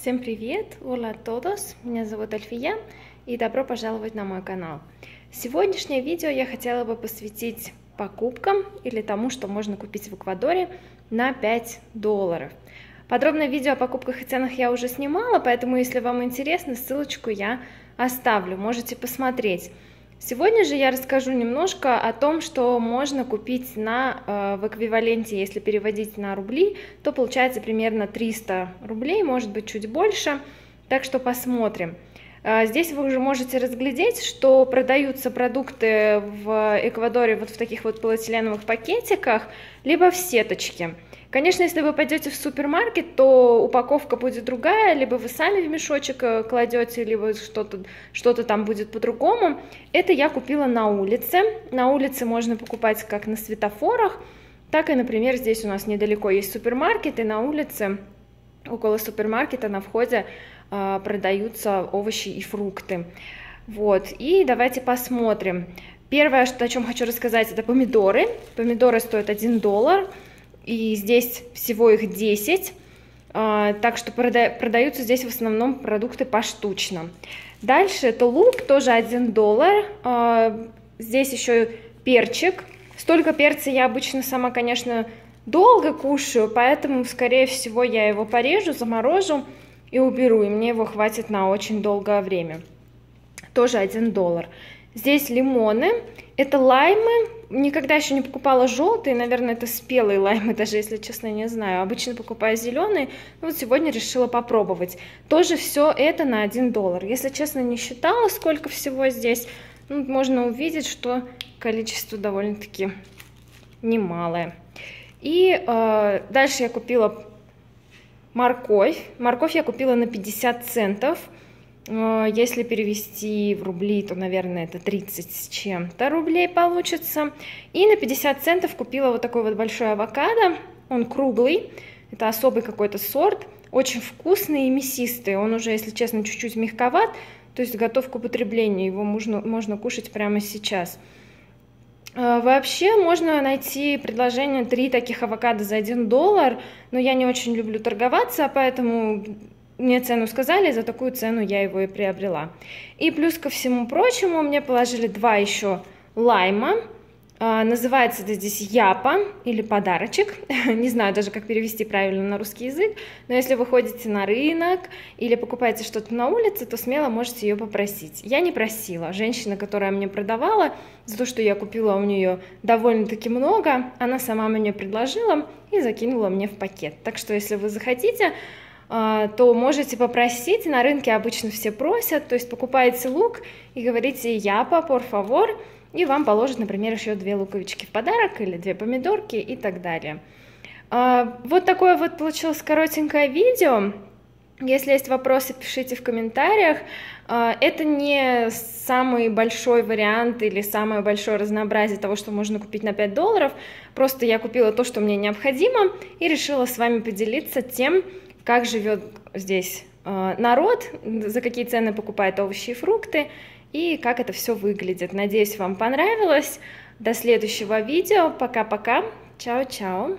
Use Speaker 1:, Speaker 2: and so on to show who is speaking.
Speaker 1: Всем привет! Hola todos! Меня зовут Альфия и добро пожаловать на мой канал. Сегодняшнее видео я хотела бы посвятить покупкам или тому, что можно купить в Эквадоре на 5 долларов. Подробное видео о покупках и ценах я уже снимала, поэтому если вам интересно, ссылочку я оставлю, можете посмотреть. Сегодня же я расскажу немножко о том, что можно купить на, э, в эквиваленте, если переводить на рубли, то получается примерно 300 рублей, может быть чуть больше, так что посмотрим. Э, здесь вы уже можете разглядеть, что продаются продукты в Эквадоре вот в таких вот полиэтиленовых пакетиках, либо в сеточке. Конечно, если вы пойдете в супермаркет, то упаковка будет другая, либо вы сами в мешочек э, кладете, либо что-то что, -то, там будет по-другому. Это я купила на улице. На улице можно покупать как на светофорах, так и, например, здесь у нас недалеко есть супермаркет, и на улице, около супермаркета на входе продаются овощи и фрукты. Вот, и давайте посмотрим. Первое, что, о чем хочу рассказать, это помидоры. Помидоры стоят 1 доллар и здесь всего их 10, а, так что продаются здесь в основном продукты поштучно. Дальше это лук, тоже 1 доллар, а, здесь еще перчик, столько перца я обычно сама, конечно, долго кушаю, поэтому, скорее всего, я его порежу, заморожу и уберу, и мне его хватит на очень долгое время. Тоже 1 доллар. Здесь лимоны, это лаймы, никогда еще не покупала желтые, наверное, это спелые лаймы, даже если честно не знаю. Обычно покупаю зеленые, но вот сегодня решила попробовать. Тоже все это на 1 доллар. Если честно, не считала, сколько всего здесь. Ну, можно увидеть, что количество довольно-таки немалое. И э, дальше я купила морковь. Морковь я купила на 50 центов. Э, если перевести в рубли, то, наверное, это 30 с чем-то рублей получится. И на 50 центов купила вот такой вот большой авокадо. Он круглый, это особый какой-то сорт. Очень вкусный и мясистый. Он уже, если честно, чуть-чуть мягковат, то есть готов к употреблению. Его можно, можно кушать прямо сейчас. Вообще можно найти предложение 3 таких авокадо за 1 доллар, но я не очень люблю торговаться, поэтому мне цену сказали, за такую цену я его и приобрела. И плюс ко всему прочему мне положили два еще лайма. А, называется это здесь япа или подарочек. Не знаю даже, как перевести правильно на русский язык. Но если вы ходите на рынок или покупаете что-то на улице, то смело можете ее попросить. Я не просила. Женщина, которая мне продавала, за то, что я купила у нее довольно-таки много, она сама мне предложила и закинула мне в пакет. Так что, если вы захотите, а, то можете попросить, на рынке обычно все просят, то есть покупаете лук и говорите «япа, por favor», и вам положат, например, еще две луковички в подарок или две помидорки и так далее. А, вот такое вот получилось коротенькое видео. Если есть вопросы, пишите в комментариях. А, это не самый большой вариант или самое большое разнообразие того, что можно купить на 5 долларов. Просто я купила то, что мне необходимо, и решила с вами поделиться тем, как живет здесь э, народ, за какие цены покупает овощи и фрукты, и как это все выглядит. Надеюсь, вам понравилось. До следующего видео. Пока-пока. Чао-чао.